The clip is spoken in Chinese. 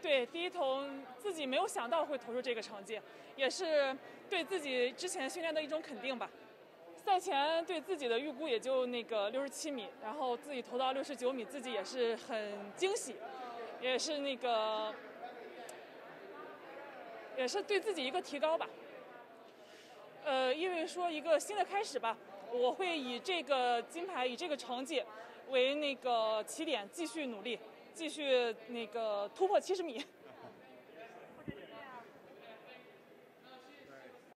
对，第一投自己没有想到会投出这个成绩，也是对自己之前训练的一种肯定吧。赛前对自己的预估也就那个六十七米，然后自己投到六十九米，自己也是很惊喜，也是那个，也是对自己一个提高吧。呃，因为说一个新的开始吧，我会以这个金牌，以这个成绩为那个起点，继续努力，继续那个突破七十米。